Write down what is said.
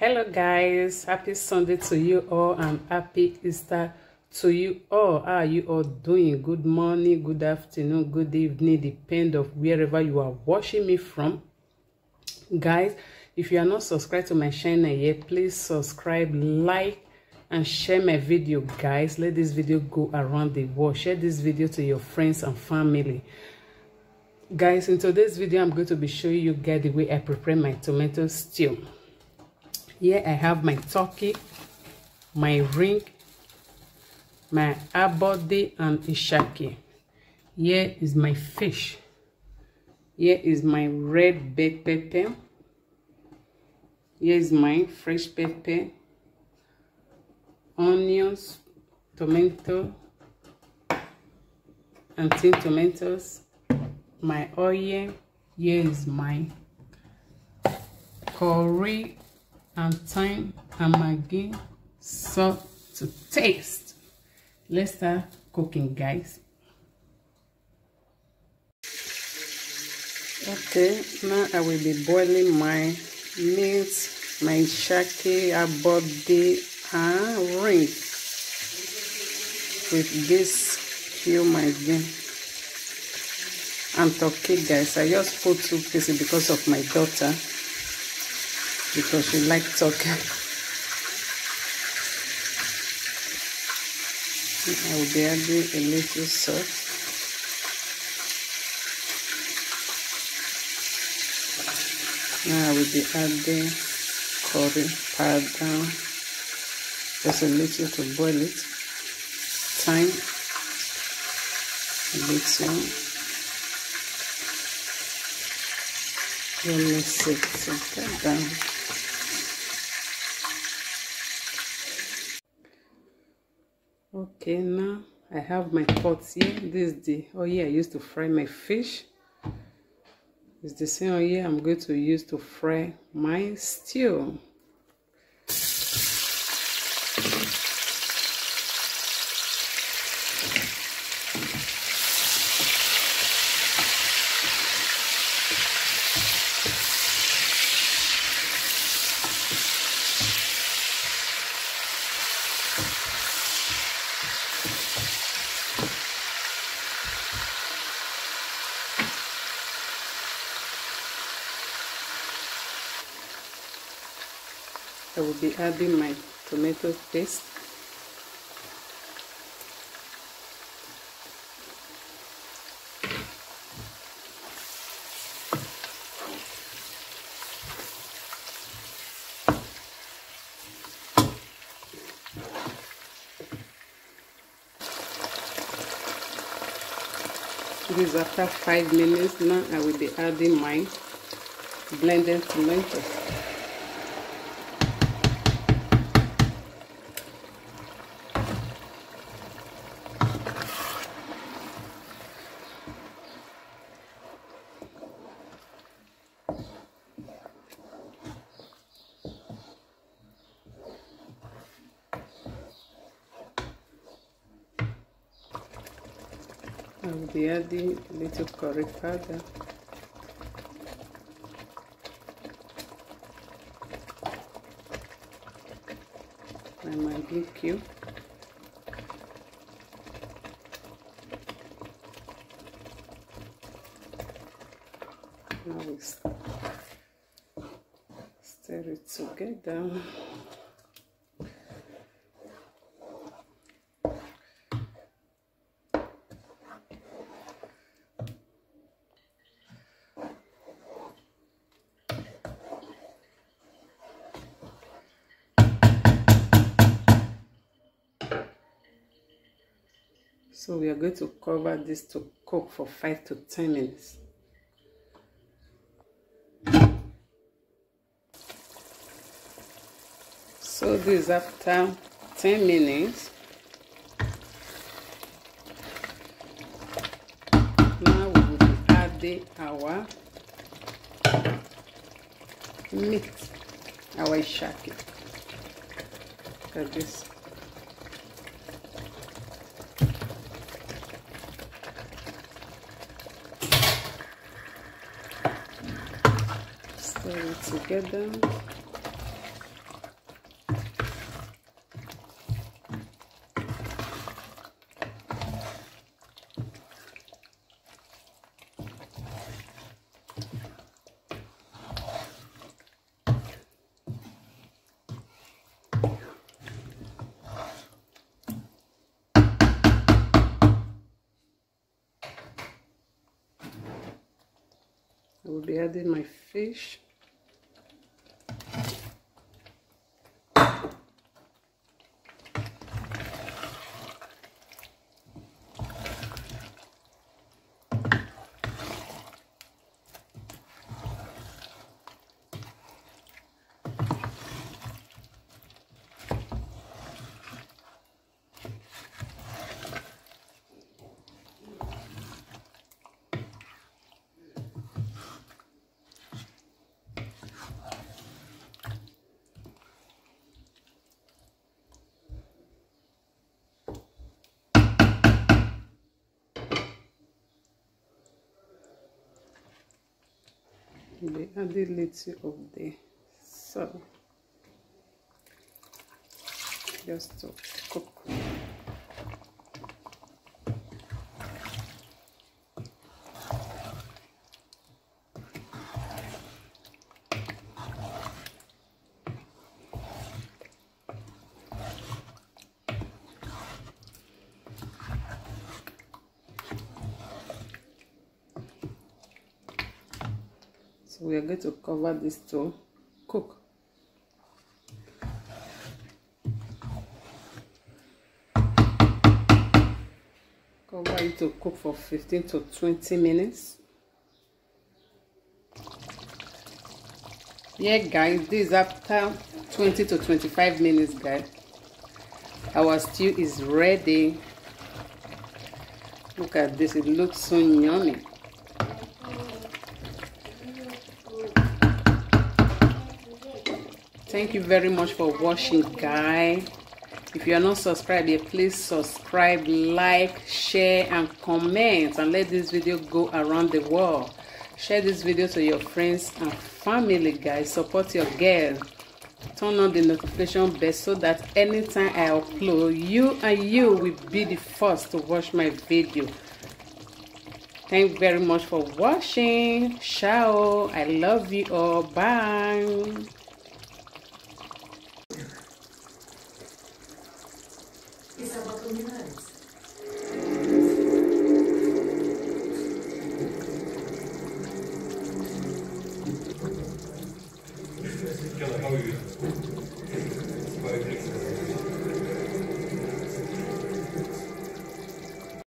hello guys. Happy sunday to you all and happy easter to you all. How are you all doing? Good morning good afternoon good evening depend of wherever you are watching me from. Guys if you are not subscribed to my channel yet please subscribe like and share my video guys. Let this video go around the world. Share this video to your friends and family. Guys in today's video i'm going to be showing you guys the way i prepare my tomato stew here i have my turkey my ring my abodi and ishaki. Here is my fish. Here is my red bell pepper. Here is my fresh pepper onions tomato and tin tomatoes my oil. Here is my curry and thyme and maggi salt to taste. Let's start cooking guys. Okay now i will be boiling my meat my shaki abodi and ring. With this cube again and turkey guys i just put two pieces because of my daughter because she like turkey i will be adding a little salt. Now i will be adding curry powder. Just a little to boil it. Thyme a little Let me see. So down. Okay, now I have my pot here. This is the oil I used to fry my fish. It's the same oil I'm going to use to fry my stew. Be adding my tomato paste. This after five minutes now I will be adding my blended tomatoes. I will be adding a little curry powder. My Maggi cube. Now we stir it together. So we are going to cover this to cook for 5 to 10 minutes. So this is after 10 minutes. Now we will add adding our meat, our shaki. Look them together. I will be adding my fish they add a little of the salt just to cook we are going to cover this to cook cover it to cook for 15 to 20 minutes. Yeah guys this is after 20 to 25 minutes guys. Our stew is ready. Look at this it looks so yummy thank you very much for watching guys if you are not subscribed yet please subscribe like share and comment and let this video go around the world. Share this video to your friends and family guys support your girl. Turn on the notification bell so that anytime i upload you and you will be the first to watch my video. Thank you very much for watching. Ciao. I love you all. Bye